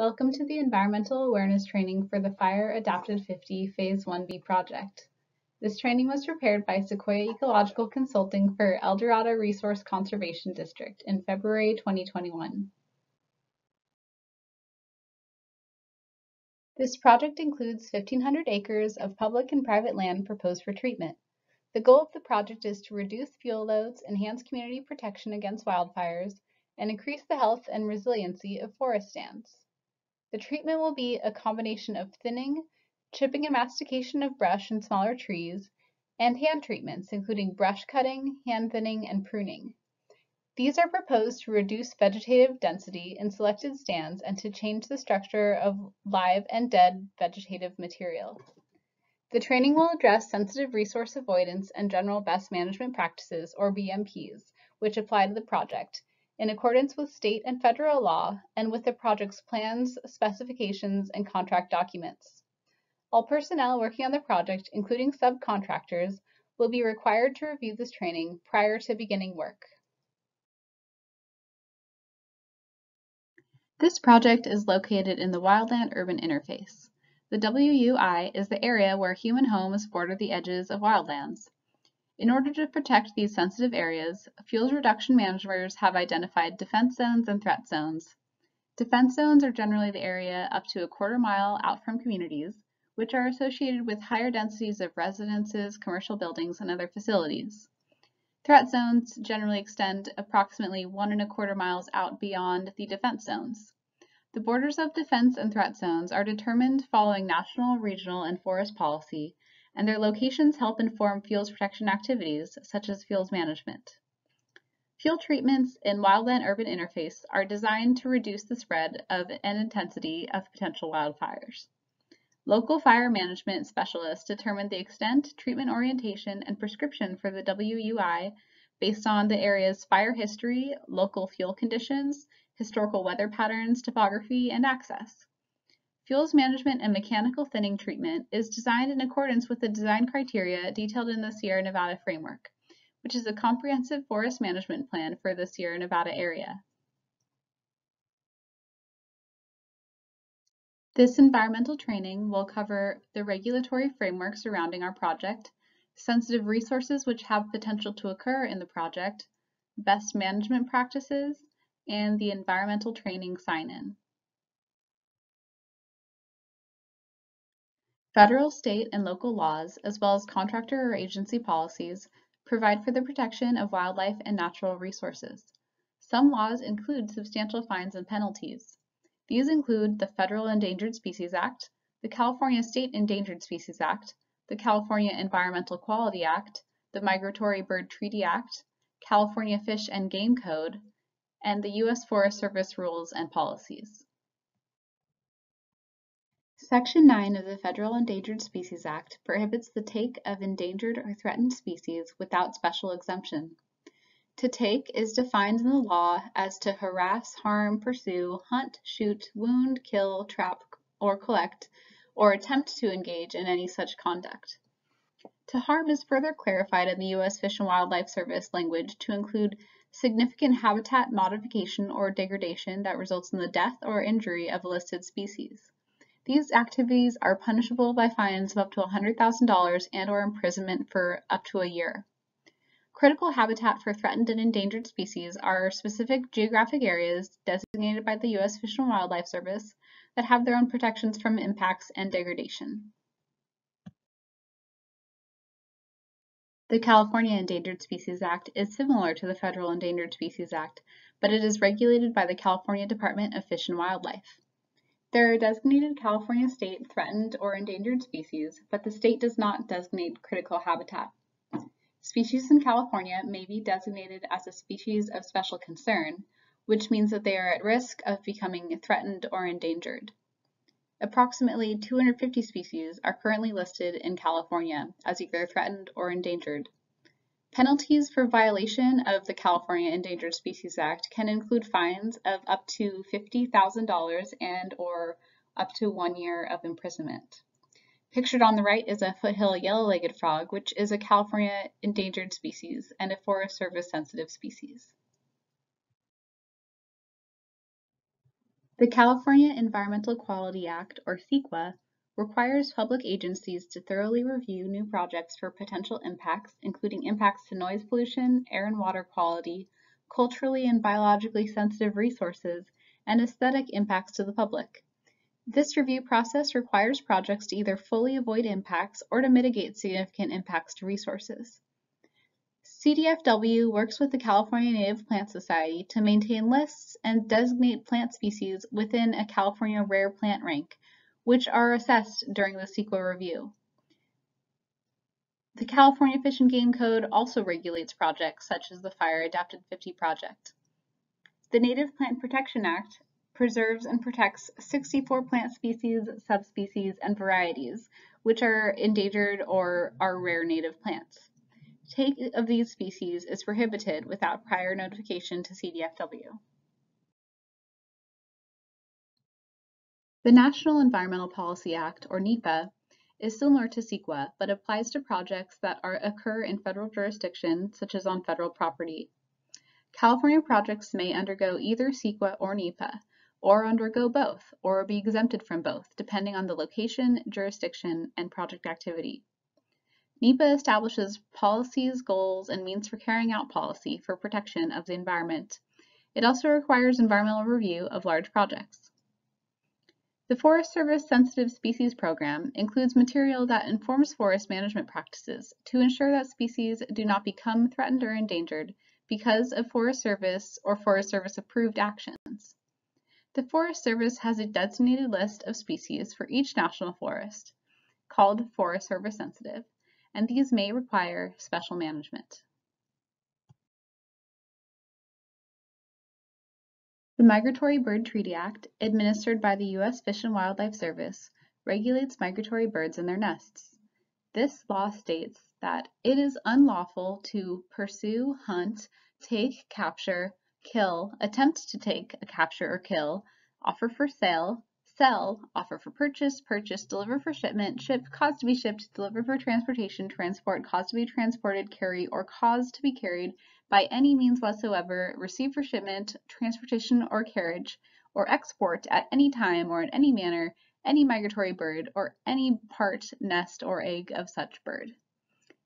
Welcome to the Environmental Awareness Training for the Fire Adapted 50 Phase 1B project. This training was prepared by Sequoia Ecological Consulting for El Dorado Resource Conservation District in February 2021. This project includes 1,500 acres of public and private land proposed for treatment. The goal of the project is to reduce fuel loads, enhance community protection against wildfires, and increase the health and resiliency of forest stands. The treatment will be a combination of thinning, chipping and mastication of brush and smaller trees, and hand treatments, including brush cutting, hand thinning, and pruning. These are proposed to reduce vegetative density in selected stands and to change the structure of live and dead vegetative material. The training will address sensitive resource avoidance and general best management practices, or BMPs, which apply to the project, in accordance with state and federal law and with the project's plans, specifications, and contract documents. All personnel working on the project, including subcontractors, will be required to review this training prior to beginning work. This project is located in the wildland-urban interface. The WUI is the area where human homes border the edges of wildlands. In order to protect these sensitive areas, fuels reduction managers have identified defense zones and threat zones. Defense zones are generally the area up to a quarter mile out from communities, which are associated with higher densities of residences, commercial buildings, and other facilities. Threat zones generally extend approximately one and a quarter miles out beyond the defense zones. The borders of defense and threat zones are determined following national, regional, and forest policy and their locations help inform fuels protection activities, such as fuels management. Fuel treatments in wildland-urban interface are designed to reduce the spread of and intensity of potential wildfires. Local fire management specialists determine the extent, treatment orientation, and prescription for the WUI based on the area's fire history, local fuel conditions, historical weather patterns, topography, and access. Fuels management and mechanical thinning treatment is designed in accordance with the design criteria detailed in the Sierra Nevada Framework, which is a comprehensive forest management plan for the Sierra Nevada area. This environmental training will cover the regulatory framework surrounding our project, sensitive resources which have potential to occur in the project, best management practices, and the environmental training sign-in. Federal, state, and local laws, as well as contractor or agency policies, provide for the protection of wildlife and natural resources. Some laws include substantial fines and penalties. These include the Federal Endangered Species Act, the California State Endangered Species Act, the California Environmental Quality Act, the Migratory Bird Treaty Act, California Fish and Game Code, and the U.S. Forest Service rules and policies. Section 9 of the Federal Endangered Species Act prohibits the take of endangered or threatened species without special exemption. To take is defined in the law as to harass, harm, pursue, hunt, shoot, wound, kill, trap, or collect, or attempt to engage in any such conduct. To harm is further clarified in the U.S. Fish and Wildlife Service language to include significant habitat modification or degradation that results in the death or injury of a listed species. These activities are punishable by fines of up to $100,000 and or imprisonment for up to a year. Critical habitat for threatened and endangered species are specific geographic areas designated by the U.S. Fish and Wildlife Service that have their own protections from impacts and degradation. The California Endangered Species Act is similar to the Federal Endangered Species Act, but it is regulated by the California Department of Fish and Wildlife. There are designated California state threatened or endangered species, but the state does not designate critical habitat. Species in California may be designated as a species of special concern, which means that they are at risk of becoming threatened or endangered. Approximately 250 species are currently listed in California as either threatened or endangered. Penalties for violation of the California Endangered Species Act can include fines of up to $50,000 and or up to one year of imprisonment. Pictured on the right is a foothill yellow-legged frog, which is a California endangered species and a Forest Service sensitive species. The California Environmental Quality Act, or CEQA, requires public agencies to thoroughly review new projects for potential impacts, including impacts to noise pollution, air and water quality, culturally and biologically sensitive resources, and aesthetic impacts to the public. This review process requires projects to either fully avoid impacts or to mitigate significant impacts to resources. CDFW works with the California Native Plant Society to maintain lists and designate plant species within a California Rare Plant Rank, which are assessed during the CEQA review. The California Fish and Game Code also regulates projects such as the Fire Adapted 50 project. The Native Plant Protection Act preserves and protects 64 plant species, subspecies, and varieties, which are endangered or are rare native plants take of these species is prohibited without prior notification to CDFW. The National Environmental Policy Act, or NEPA, is similar to CEQA, but applies to projects that are, occur in federal jurisdiction, such as on federal property. California projects may undergo either CEQA or NEPA, or undergo both, or be exempted from both, depending on the location, jurisdiction, and project activity. NEPA establishes policies, goals, and means for carrying out policy for protection of the environment. It also requires environmental review of large projects. The Forest Service Sensitive Species Program includes material that informs forest management practices to ensure that species do not become threatened or endangered because of Forest Service or Forest Service approved actions. The Forest Service has a designated list of species for each national forest, called Forest Service Sensitive, and these may require special management. The Migratory Bird Treaty Act, administered by the U.S. Fish and Wildlife Service, regulates migratory birds and their nests. This law states that it is unlawful to pursue, hunt, take, capture, kill, attempt to take, capture, or kill, offer for sale, sell, offer for purchase, purchase, deliver for shipment, ship, cause to be shipped, deliver for transportation, transport, cause to be transported, carry, or cause to be carried by any means whatsoever, receive for shipment, transportation, or carriage, or export at any time or in any manner any migratory bird or any part, nest, or egg of such bird.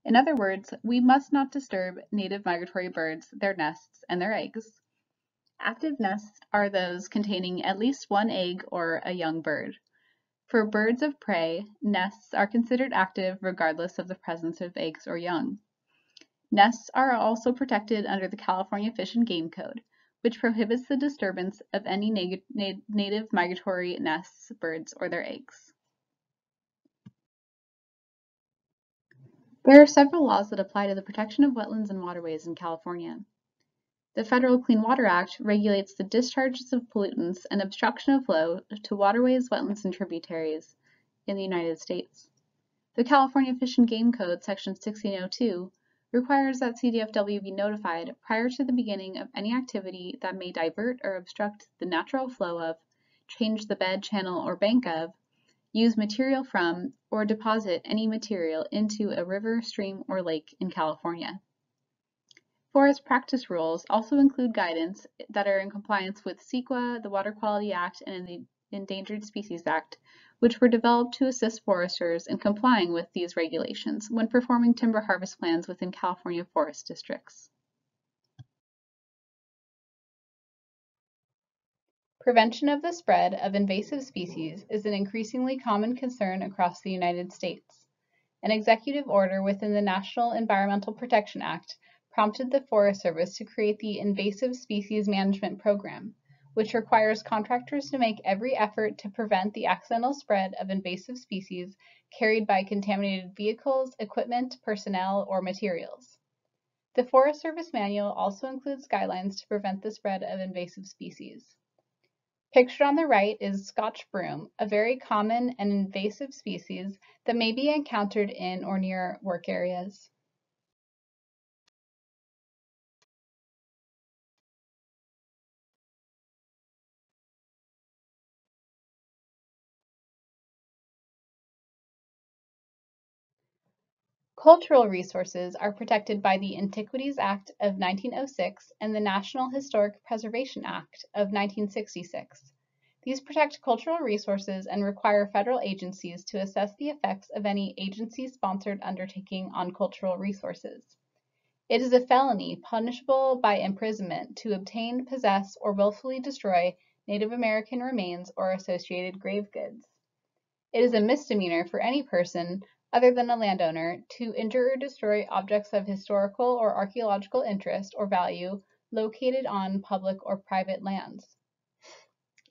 In other words, we must not disturb native migratory birds, their nests, and their eggs. Active nests are those containing at least one egg or a young bird. For birds of prey, nests are considered active regardless of the presence of eggs or young. Nests are also protected under the California Fish and Game Code, which prohibits the disturbance of any native migratory nests, birds, or their eggs. There are several laws that apply to the protection of wetlands and waterways in California. The Federal Clean Water Act regulates the discharges of pollutants and obstruction of flow to waterways, wetlands, and tributaries in the United States. The California Fish and Game Code, Section 1602, requires that CDFW be notified prior to the beginning of any activity that may divert or obstruct the natural flow of, change the bed, channel, or bank of, use material from, or deposit any material into a river, stream, or lake in California. Forest practice rules also include guidance that are in compliance with CEQA, the Water Quality Act, and the Endangered Species Act, which were developed to assist foresters in complying with these regulations when performing timber harvest plans within California forest districts. Prevention of the spread of invasive species is an increasingly common concern across the United States. An executive order within the National Environmental Protection Act prompted the Forest Service to create the Invasive Species Management Program, which requires contractors to make every effort to prevent the accidental spread of invasive species carried by contaminated vehicles, equipment, personnel, or materials. The Forest Service Manual also includes guidelines to prevent the spread of invasive species. Pictured on the right is Scotch broom, a very common and invasive species that may be encountered in or near work areas. Cultural resources are protected by the Antiquities Act of 1906 and the National Historic Preservation Act of 1966. These protect cultural resources and require federal agencies to assess the effects of any agency-sponsored undertaking on cultural resources. It is a felony punishable by imprisonment to obtain, possess, or willfully destroy Native American remains or associated grave goods. It is a misdemeanor for any person, other than a landowner, to injure or destroy objects of historical or archaeological interest or value located on public or private lands.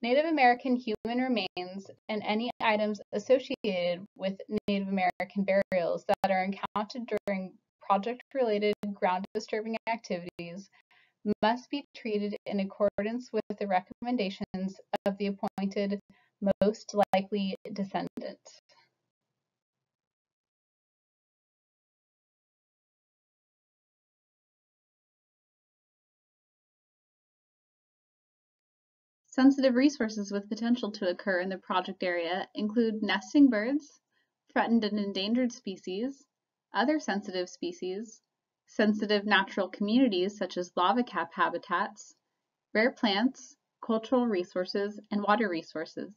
Native American human remains and any items associated with Native American burials that are encountered during project-related ground disturbing activities must be treated in accordance with the recommendations of the appointed most likely descendant. Sensitive resources with potential to occur in the project area include nesting birds, threatened and endangered species, other sensitive species, sensitive natural communities such as lava cap habitats, rare plants, cultural resources, and water resources.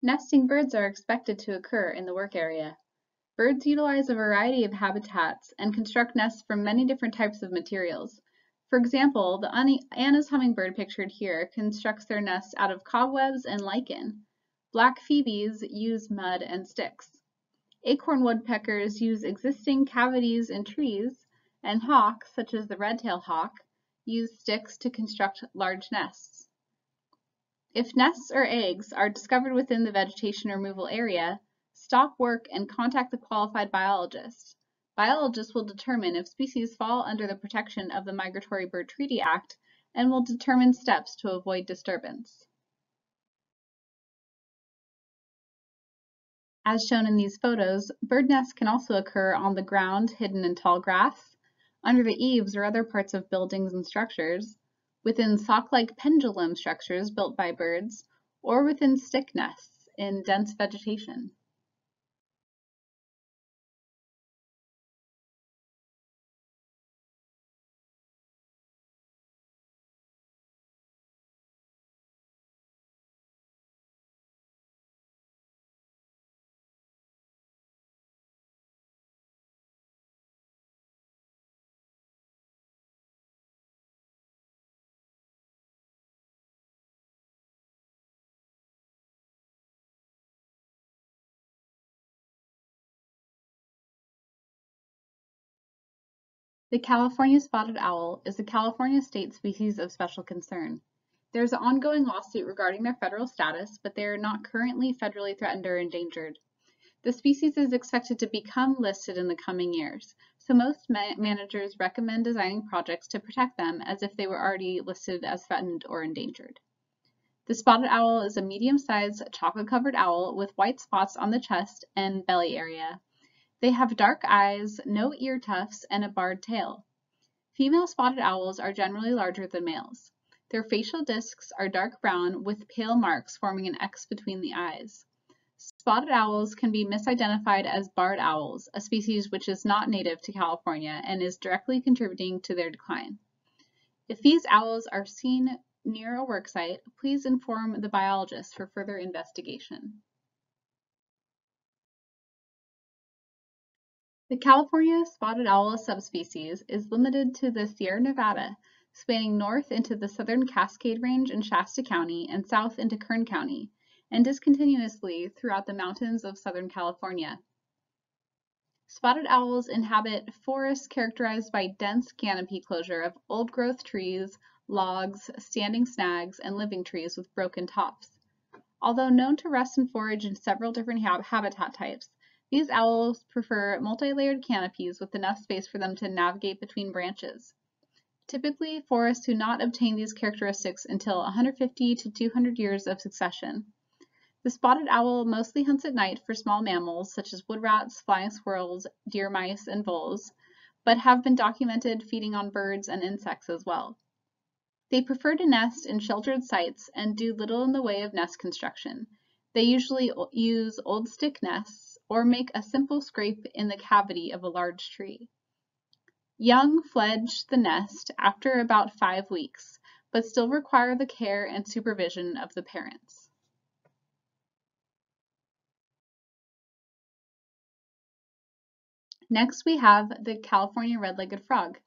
Nesting birds are expected to occur in the work area. Birds utilize a variety of habitats and construct nests from many different types of materials, for example, the Anna's hummingbird pictured here constructs their nest out of cobwebs and lichen. Black phoebes use mud and sticks. Acorn woodpeckers use existing cavities in trees, and hawks, such as the red-tailed hawk, use sticks to construct large nests. If nests or eggs are discovered within the vegetation removal area, stop work and contact the qualified biologist. Biologists will determine if species fall under the protection of the Migratory Bird Treaty Act and will determine steps to avoid disturbance. As shown in these photos, bird nests can also occur on the ground hidden in tall grass, under the eaves or other parts of buildings and structures, within sock-like pendulum structures built by birds, or within stick nests in dense vegetation. The California spotted owl is a California state species of special concern. There is an ongoing lawsuit regarding their federal status, but they are not currently federally threatened or endangered. The species is expected to become listed in the coming years, so most ma managers recommend designing projects to protect them as if they were already listed as threatened or endangered. The spotted owl is a medium-sized chocolate-covered owl with white spots on the chest and belly area. They have dark eyes, no ear tufts, and a barred tail. Female spotted owls are generally larger than males. Their facial discs are dark brown with pale marks forming an X between the eyes. Spotted owls can be misidentified as barred owls, a species which is not native to California and is directly contributing to their decline. If these owls are seen near a worksite, please inform the biologist for further investigation. The California spotted owl subspecies is limited to the Sierra Nevada, spanning north into the southern Cascade Range in Shasta County and south into Kern County, and discontinuously throughout the mountains of Southern California. Spotted owls inhabit forests characterized by dense canopy closure of old-growth trees, logs, standing snags, and living trees with broken tops. Although known to rest and forage in several different habitat types, these owls prefer multi-layered canopies with enough space for them to navigate between branches. Typically, forests do not obtain these characteristics until 150 to 200 years of succession. The spotted owl mostly hunts at night for small mammals such as wood rats, flying squirrels, deer mice, and voles, but have been documented feeding on birds and insects as well. They prefer to nest in sheltered sites and do little in the way of nest construction. They usually use old stick nests or make a simple scrape in the cavity of a large tree. Young fledge the nest after about five weeks, but still require the care and supervision of the parents. Next, we have the California red-legged frog.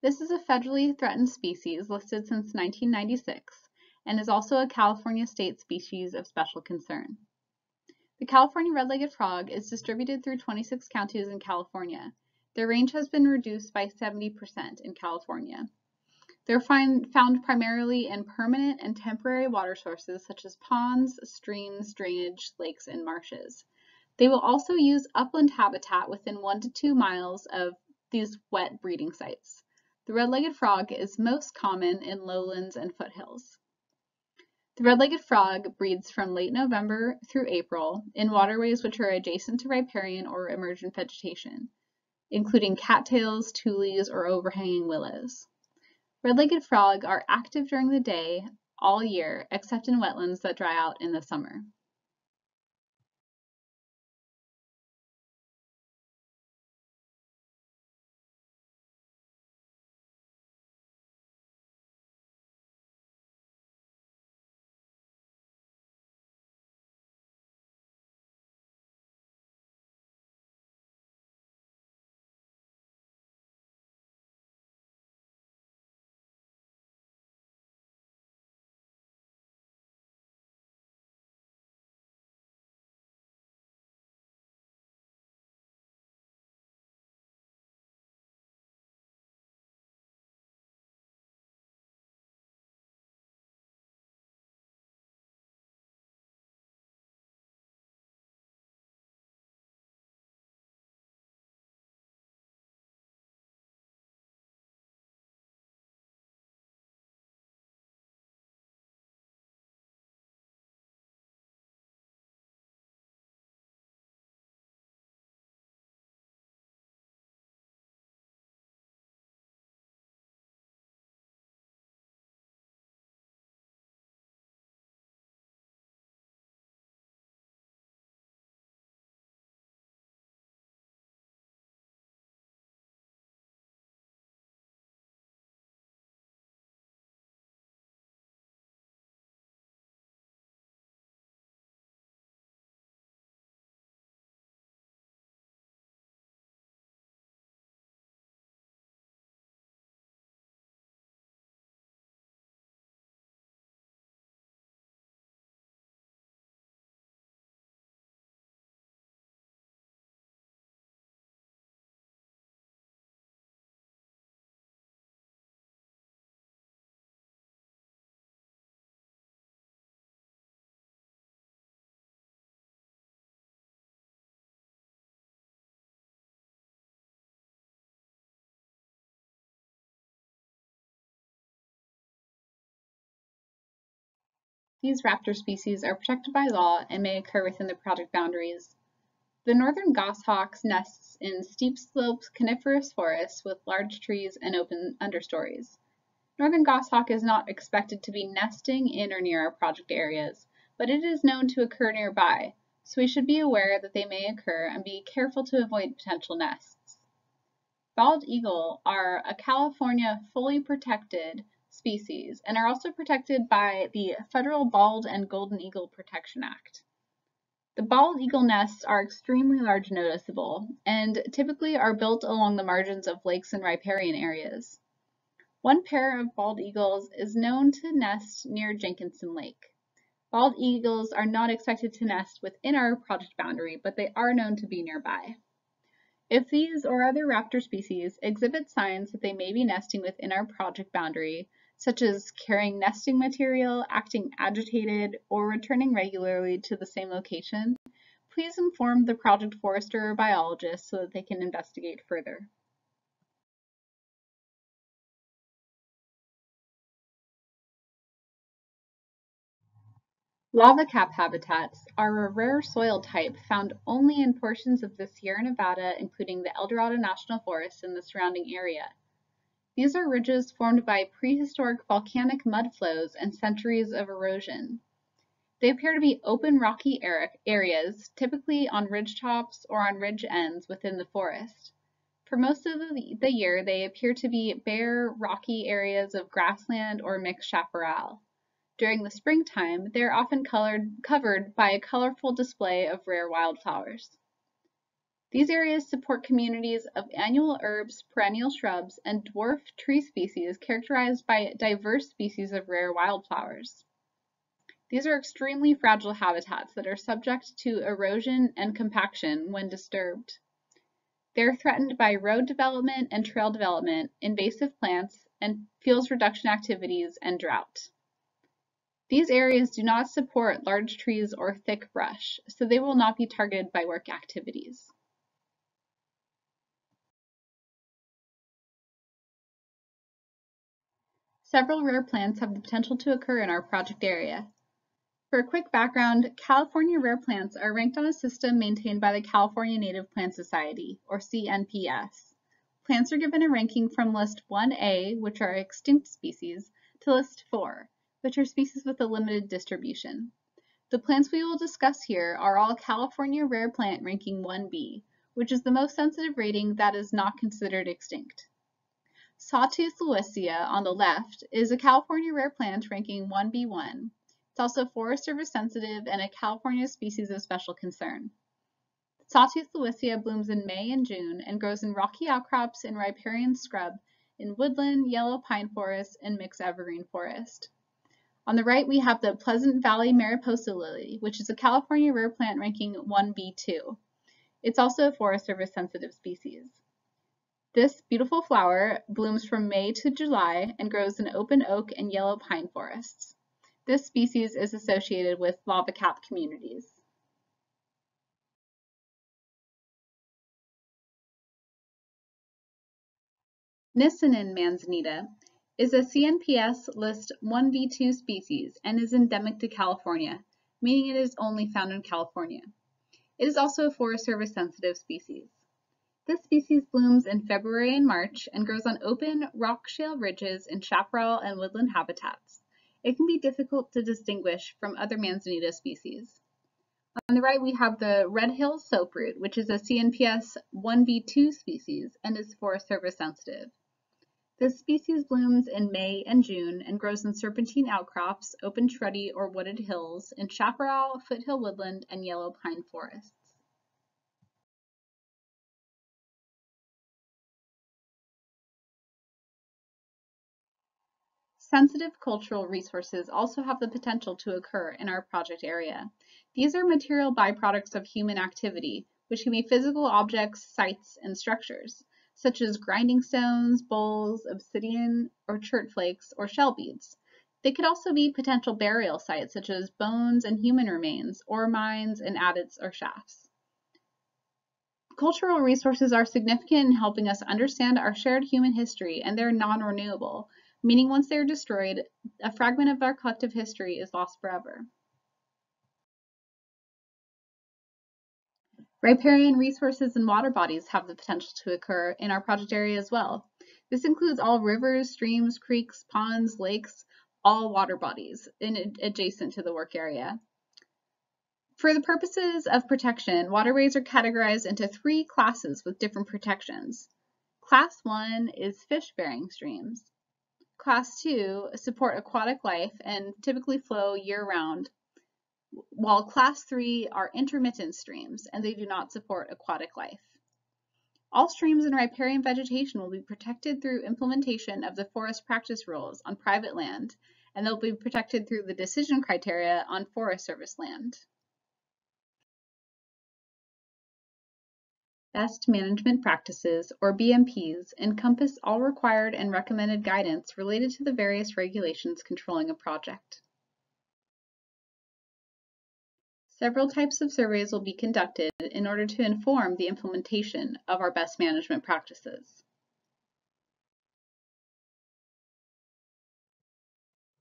This is a federally threatened species listed since 1996 and is also a California state species of special concern. The California red-legged frog is distributed through 26 counties in California. Their range has been reduced by 70% in California. They're find, found primarily in permanent and temporary water sources such as ponds, streams, drainage, lakes, and marshes. They will also use upland habitat within one to two miles of these wet breeding sites. The red-legged frog is most common in lowlands and foothills. The red-legged frog breeds from late November through April in waterways which are adjacent to riparian or emergent vegetation, including cattails, tules, or overhanging willows. Red-legged frog are active during the day all year except in wetlands that dry out in the summer. These raptor species are protected by law and may occur within the project boundaries. The northern goshawk nests in steep-sloped coniferous forests with large trees and open understories. Northern goshawk is not expected to be nesting in or near our project areas, but it is known to occur nearby, so we should be aware that they may occur and be careful to avoid potential nests. Bald eagle are a California fully protected species and are also protected by the Federal Bald and Golden Eagle Protection Act. The bald eagle nests are extremely large and noticeable, and typically are built along the margins of lakes and riparian areas. One pair of bald eagles is known to nest near Jenkinson Lake. Bald eagles are not expected to nest within our project boundary, but they are known to be nearby. If these or other raptor species exhibit signs that they may be nesting within our project boundary, such as carrying nesting material, acting agitated, or returning regularly to the same location, please inform the project forester or biologist so that they can investigate further. Lava cap habitats are a rare soil type found only in portions of the Sierra Nevada, including the El Dorado National Forest and the surrounding area. These are ridges formed by prehistoric volcanic mud flows and centuries of erosion. They appear to be open rocky areas, typically on ridge tops or on ridge ends within the forest. For most of the year, they appear to be bare, rocky areas of grassland or mixed chaparral. During the springtime, they are often colored, covered by a colorful display of rare wildflowers. These areas support communities of annual herbs, perennial shrubs, and dwarf tree species characterized by diverse species of rare wildflowers. These are extremely fragile habitats that are subject to erosion and compaction when disturbed. They are threatened by road development and trail development, invasive plants, and fuels reduction activities and drought. These areas do not support large trees or thick brush, so they will not be targeted by work activities. Several rare plants have the potential to occur in our project area. For a quick background, California rare plants are ranked on a system maintained by the California Native Plant Society, or CNPS. Plants are given a ranking from list 1A, which are extinct species, to list 4, which are species with a limited distribution. The plants we will discuss here are all California rare plant ranking 1B, which is the most sensitive rating that is not considered extinct. Sawtooth Lewisia on the left is a California rare plant ranking 1B1. It's also Forest Service sensitive and a California species of special concern. Sawtooth Lewisia blooms in May and June and grows in rocky outcrops and riparian scrub in woodland, yellow pine forest, and mixed evergreen forest. On the right, we have the Pleasant Valley Mariposa lily, which is a California rare plant ranking 1B2. It's also a Forest Service sensitive species. This beautiful flower blooms from May to July and grows in open oak and yellow pine forests. This species is associated with lava cap communities. Nisenan manzanita is a CNPS list 1B2 species and is endemic to California, meaning it is only found in California. It is also a Forest Service sensitive species. This species blooms in February and March and grows on open rock shale ridges in chaparral and woodland habitats. It can be difficult to distinguish from other manzanita species. On the right, we have the Red Hills soaproot, which is a CNPS 1B2 species and is Forest Service sensitive. This species blooms in May and June and grows in serpentine outcrops, open shrubby or wooded hills, in chaparral, foothill woodland, and yellow pine forests. Sensitive cultural resources also have the potential to occur in our project area. These are material byproducts of human activity, which can be physical objects, sites, and structures, such as grinding stones, bowls, obsidian, or chert flakes, or shell beads. They could also be potential burial sites, such as bones and human remains, ore mines and adits or shafts. Cultural resources are significant in helping us understand our shared human history, and they're non-renewable, meaning once they are destroyed, a fragment of our collective history is lost forever. Riparian resources and water bodies have the potential to occur in our project area as well. This includes all rivers, streams, creeks, ponds, lakes, all water bodies in, adjacent to the work area. For the purposes of protection, waterways are categorized into three classes with different protections. Class 1 is fish-bearing streams. Class 2 support aquatic life and typically flow year-round, while Class 3 are intermittent streams and they do not support aquatic life. All streams and riparian vegetation will be protected through implementation of the forest practice rules on private land, and they'll be protected through the decision criteria on Forest Service land. Best Management Practices, or BMPs, encompass all required and recommended guidance related to the various regulations controlling a project. Several types of surveys will be conducted in order to inform the implementation of our best management practices.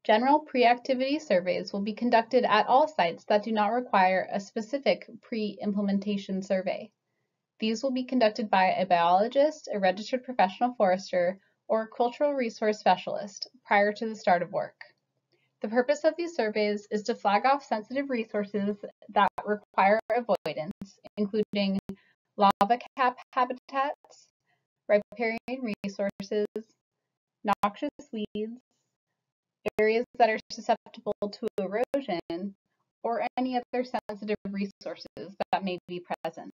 General pre-activity surveys will be conducted at all sites that do not require a specific pre-implementation survey. These will be conducted by a biologist, a registered professional forester, or a cultural resource specialist prior to the start of work. The purpose of these surveys is to flag off sensitive resources that require avoidance, including lava cap habitats, riparian resources, noxious weeds, areas that are susceptible to erosion, or any other sensitive resources that may be present.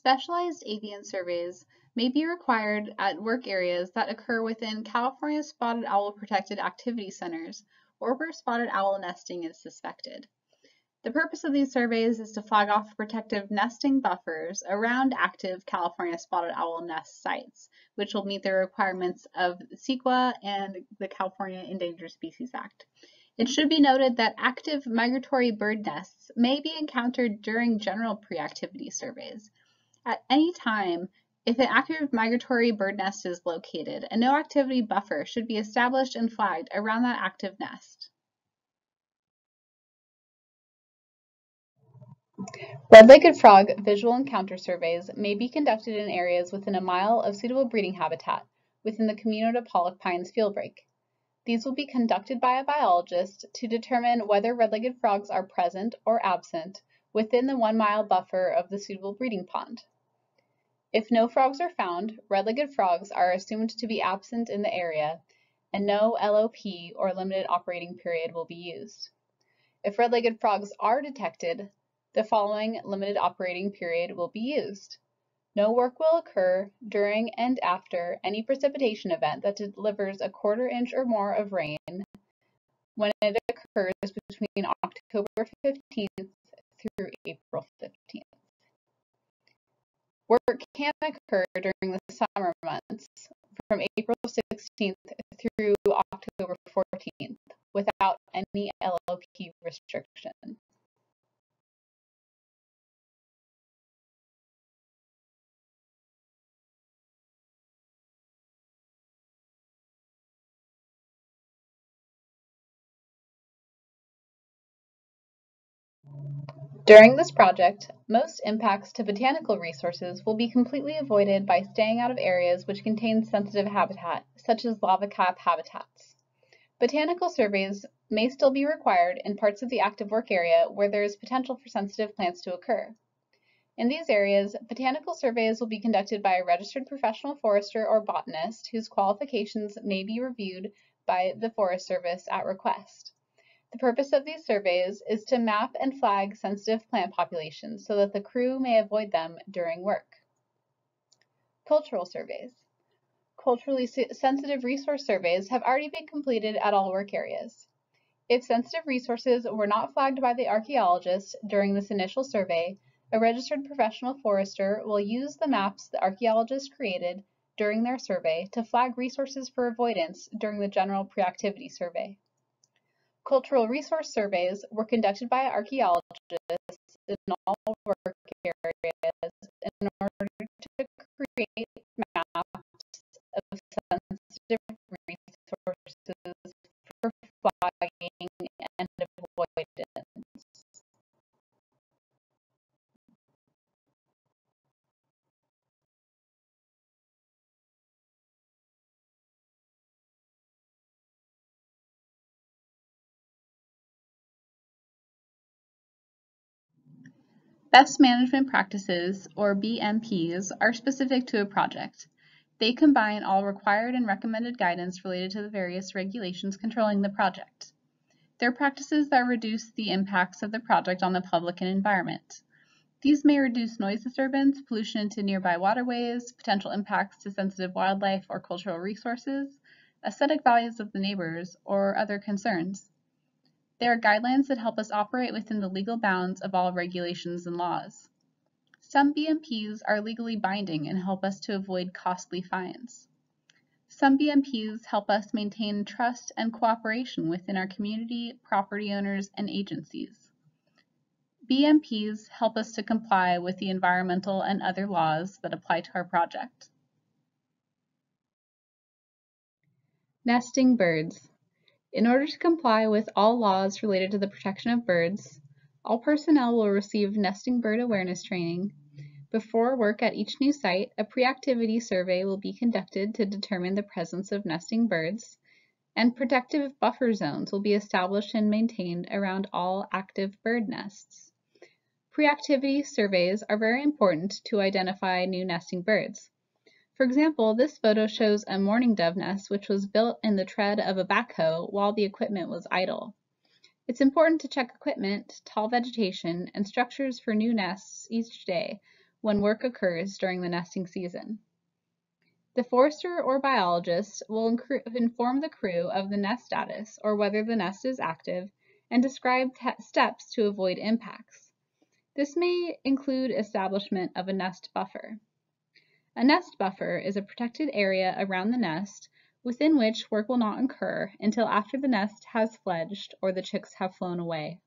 Specialized avian surveys may be required at work areas that occur within California spotted owl protected activity centers or where spotted owl nesting is suspected. The purpose of these surveys is to flag off protective nesting buffers around active California spotted owl nest sites, which will meet the requirements of CEQA and the California Endangered Species Act. It should be noted that active migratory bird nests may be encountered during general pre-activity surveys. At any time, if an active migratory bird nest is located, a no activity buffer should be established and flagged around that active nest. Red-legged frog visual encounter surveys may be conducted in areas within a mile of suitable breeding habitat within the de Pollock Pines field break. These will be conducted by a biologist to determine whether red-legged frogs are present or absent within the one mile buffer of the suitable breeding pond. If no frogs are found, red-legged frogs are assumed to be absent in the area and no LOP or limited operating period will be used. If red-legged frogs are detected, the following limited operating period will be used. No work will occur during and after any precipitation event that delivers a quarter inch or more of rain when it occurs between October 15th through April 15th. Work can occur during the summer months from April 16th through October 14th without any LOP restriction. During this project, most impacts to botanical resources will be completely avoided by staying out of areas which contain sensitive habitat, such as lava cap habitats. Botanical surveys may still be required in parts of the active work area where there is potential for sensitive plants to occur. In these areas, botanical surveys will be conducted by a registered professional forester or botanist whose qualifications may be reviewed by the Forest Service at request. The purpose of these surveys is to map and flag sensitive plant populations so that the crew may avoid them during work. Cultural surveys. Culturally sensitive resource surveys have already been completed at all work areas. If sensitive resources were not flagged by the archaeologist during this initial survey, a registered professional forester will use the maps the archaeologist created during their survey to flag resources for avoidance during the general pre-activity survey. Cultural resource surveys were conducted by archaeologists in all work areas in order to create maps of sensitive Best Management Practices, or BMPs, are specific to a project. They combine all required and recommended guidance related to the various regulations controlling the project. They're practices that reduce the impacts of the project on the public and environment. These may reduce noise disturbance, pollution into nearby waterways, potential impacts to sensitive wildlife or cultural resources, aesthetic values of the neighbors, or other concerns. They are guidelines that help us operate within the legal bounds of all regulations and laws. Some BMPs are legally binding and help us to avoid costly fines. Some BMPs help us maintain trust and cooperation within our community, property owners, and agencies. BMPs help us to comply with the environmental and other laws that apply to our project. Nesting birds. In order to comply with all laws related to the protection of birds, all personnel will receive nesting bird awareness training. Before work at each new site, a pre-activity survey will be conducted to determine the presence of nesting birds, and protective buffer zones will be established and maintained around all active bird nests. Pre-activity surveys are very important to identify new nesting birds. For example, this photo shows a mourning dove nest which was built in the tread of a backhoe while the equipment was idle. It's important to check equipment, tall vegetation, and structures for new nests each day when work occurs during the nesting season. The forester or biologist will inform the crew of the nest status or whether the nest is active and describe steps to avoid impacts. This may include establishment of a nest buffer. A nest buffer is a protected area around the nest within which work will not occur until after the nest has fledged or the chicks have flown away.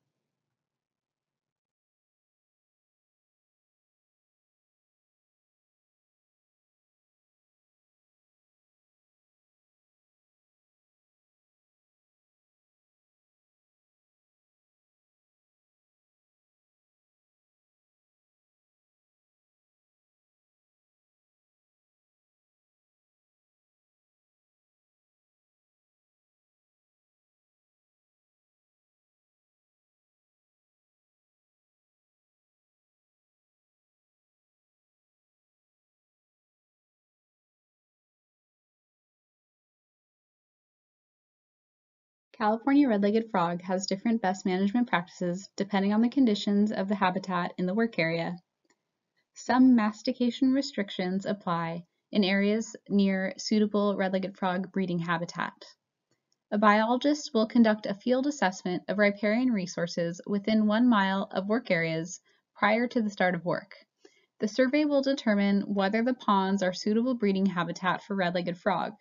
California red-legged frog has different best management practices depending on the conditions of the habitat in the work area. Some mastication restrictions apply in areas near suitable red-legged frog breeding habitat. A biologist will conduct a field assessment of riparian resources within one mile of work areas prior to the start of work. The survey will determine whether the ponds are suitable breeding habitat for red-legged frog.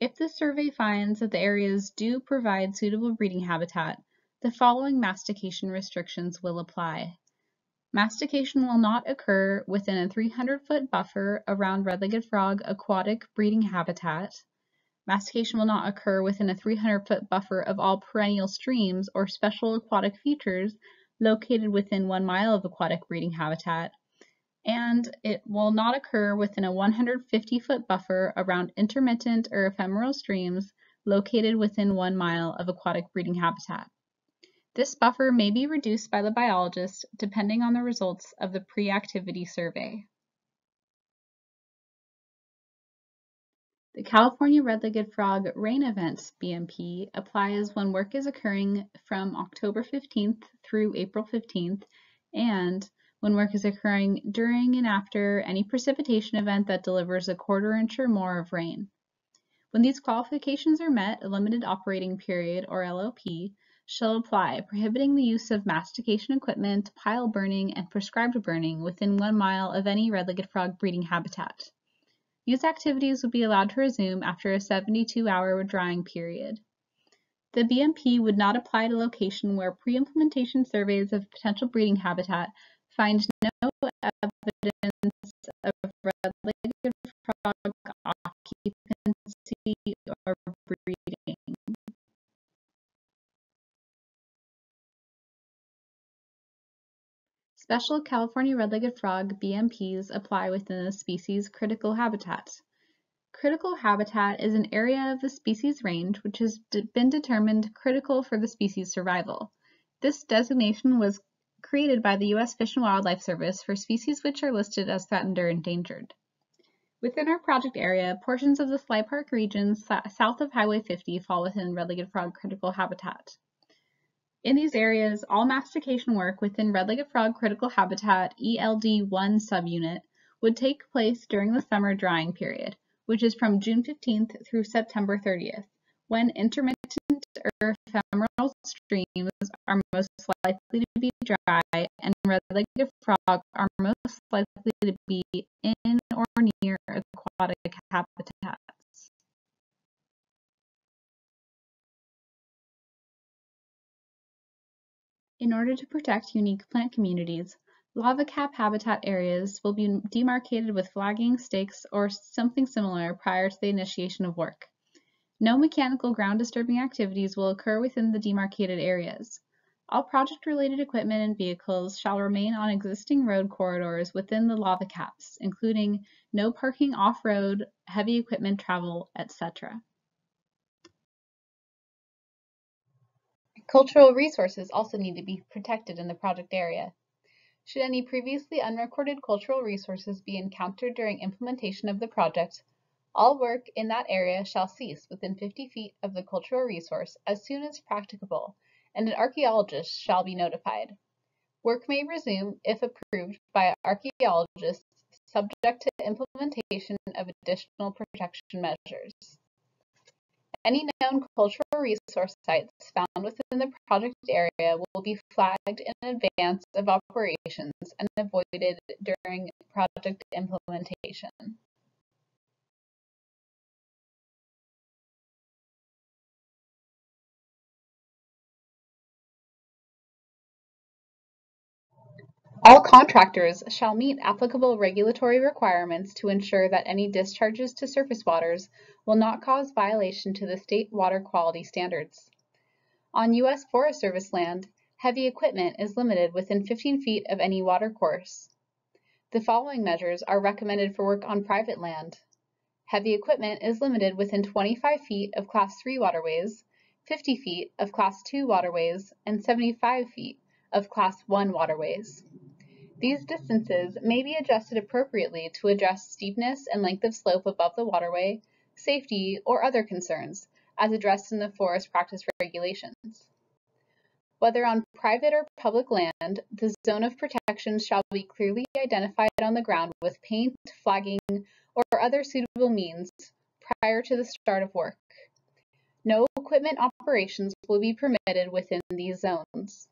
If the survey finds that the areas do provide suitable breeding habitat, the following mastication restrictions will apply. Mastication will not occur within a 300-foot buffer around red-legged frog aquatic breeding habitat. Mastication will not occur within a 300-foot buffer of all perennial streams or special aquatic features located within one mile of aquatic breeding habitat and it will not occur within a 150 foot buffer around intermittent or ephemeral streams located within one mile of aquatic breeding habitat. This buffer may be reduced by the biologist depending on the results of the pre-activity survey. The California Red-Legged Frog Rain Events BMP applies when work is occurring from October 15th through April 15th and when work is occurring during and after any precipitation event that delivers a quarter inch or more of rain. When these qualifications are met, a limited operating period, or LOP, shall apply, prohibiting the use of mastication equipment, pile burning, and prescribed burning within one mile of any red-legged frog breeding habitat. These activities will be allowed to resume after a 72-hour drying period. The BMP would not apply to location where pre-implementation surveys of potential breeding habitat find no evidence of red-legged frog occupancy or breeding. Special California red-legged frog BMPs apply within the species critical habitat. Critical habitat is an area of the species range which has been determined critical for the species survival. This designation was created by the U.S. Fish and Wildlife Service for species which are listed as threatened or endangered. Within our project area, portions of the Sly Park region south of Highway 50 fall within red-legged frog critical habitat. In these areas, all mastication work within red-legged frog critical habitat ELD1 subunit would take place during the summer drying period, which is from June 15th through September 30th, when intermittent or ephemeral streams are most likely to be dry and red-legged frog are most likely to be in or near aquatic habitats. In order to protect unique plant communities, lava cap habitat areas will be demarcated with flagging, stakes, or something similar prior to the initiation of work. No mechanical ground disturbing activities will occur within the demarcated areas. All project-related equipment and vehicles shall remain on existing road corridors within the lava caps, including no parking off-road, heavy equipment travel, etc. Cultural resources also need to be protected in the project area. Should any previously unrecorded cultural resources be encountered during implementation of the project, all work in that area shall cease within 50 feet of the cultural resource as soon as practicable, and an archaeologist shall be notified. Work may resume if approved by archaeologists subject to implementation of additional protection measures. Any known cultural resource sites found within the project area will be flagged in advance of operations and avoided during project implementation. All contractors shall meet applicable regulatory requirements to ensure that any discharges to surface waters will not cause violation to the state water quality standards. On U.S. Forest Service land, heavy equipment is limited within 15 feet of any water course. The following measures are recommended for work on private land. Heavy equipment is limited within 25 feet of Class 3 waterways, 50 feet of Class 2 waterways, and 75 feet of Class 1 waterways. These distances may be adjusted appropriately to address steepness and length of slope above the waterway, safety, or other concerns, as addressed in the forest practice regulations. Whether on private or public land, the zone of protection shall be clearly identified on the ground with paint, flagging, or other suitable means prior to the start of work. No equipment operations will be permitted within these zones.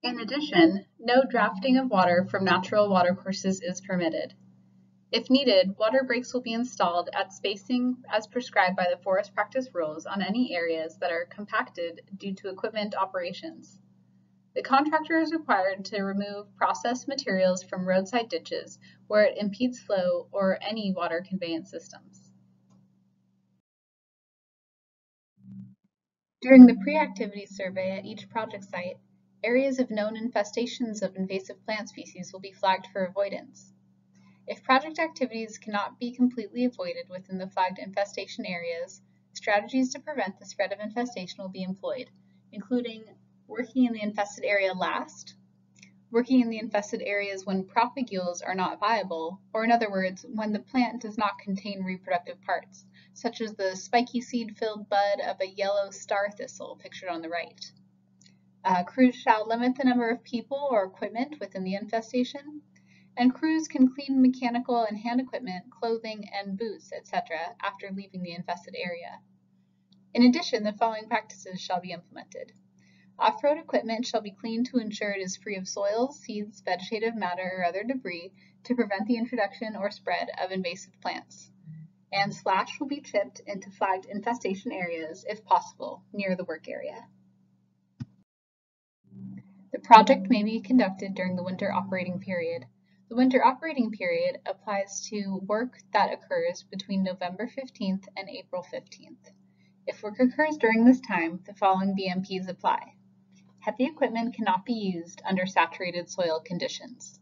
In addition, no drafting of water from natural watercourses is permitted. If needed, water breaks will be installed at spacing as prescribed by the forest practice rules on any areas that are compacted due to equipment operations. The contractor is required to remove processed materials from roadside ditches where it impedes flow or any water conveyance systems. During the pre-activity survey at each project site, Areas of known infestations of invasive plant species will be flagged for avoidance. If project activities cannot be completely avoided within the flagged infestation areas, strategies to prevent the spread of infestation will be employed, including working in the infested area last, working in the infested areas when propagules are not viable, or in other words, when the plant does not contain reproductive parts, such as the spiky seed-filled bud of a yellow star thistle pictured on the right. Uh, crews shall limit the number of people or equipment within the infestation, and crews can clean mechanical and hand equipment, clothing, and boots, etc. after leaving the infested area. In addition, the following practices shall be implemented. Off-road equipment shall be cleaned to ensure it is free of soils, seeds, vegetative matter, or other debris to prevent the introduction or spread of invasive plants. And slash will be chipped into flagged infestation areas, if possible, near the work area. The project may be conducted during the winter operating period. The winter operating period applies to work that occurs between November 15th and April 15th. If work occurs during this time, the following BMPs apply. Heavy equipment cannot be used under saturated soil conditions.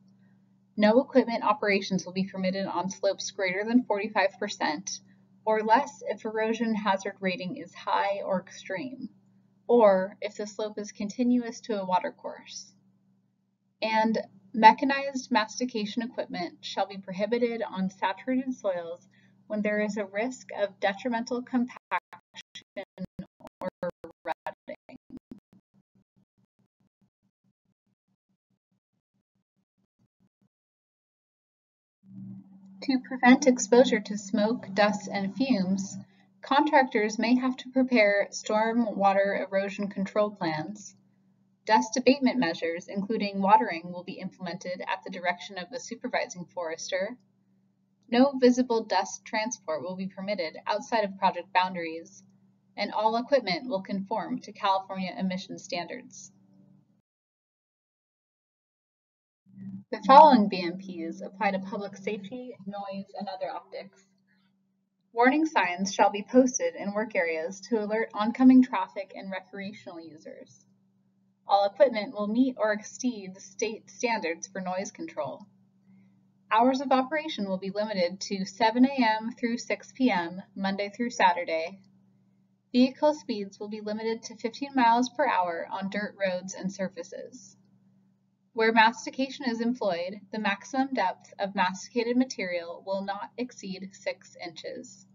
No equipment operations will be permitted on slopes greater than 45% or less if erosion hazard rating is high or extreme, or if the slope is continuous to a watercourse. And mechanized mastication equipment shall be prohibited on saturated soils when there is a risk of detrimental compaction or rutting. To prevent exposure to smoke, dust, and fumes, contractors may have to prepare storm water erosion control plans. Dust abatement measures, including watering, will be implemented at the direction of the supervising forester. No visible dust transport will be permitted outside of project boundaries, and all equipment will conform to California emission standards. The following BMPs apply to public safety, noise, and other optics. Warning signs shall be posted in work areas to alert oncoming traffic and recreational users. All equipment will meet or exceed state standards for noise control. Hours of operation will be limited to 7 a.m. through 6 p.m., Monday through Saturday. Vehicle speeds will be limited to 15 miles per hour on dirt roads and surfaces. Where mastication is employed, the maximum depth of masticated material will not exceed 6 inches,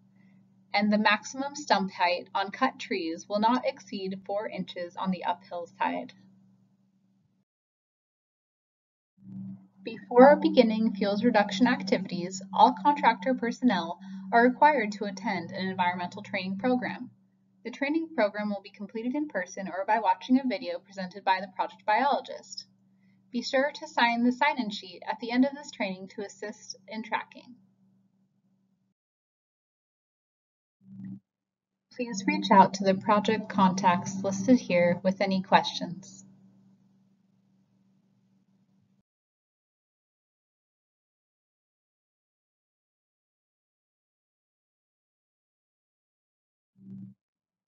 and the maximum stump height on cut trees will not exceed 4 inches on the uphill side. Before beginning fuels reduction activities, all contractor personnel are required to attend an environmental training program. The training program will be completed in person or by watching a video presented by the project biologist. Be sure to sign the sign-in sheet at the end of this training to assist in tracking. Please reach out to the project contacts listed here with any questions.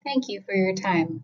Thank you for your time.